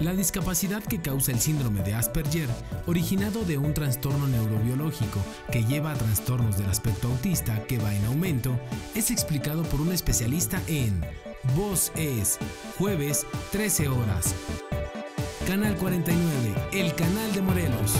La discapacidad que causa el síndrome de Asperger, originado de un trastorno neurobiológico que lleva a trastornos del aspecto autista que va en aumento, es explicado por un especialista en Voz es, jueves 13 horas. Canal 49, el canal de Morelos.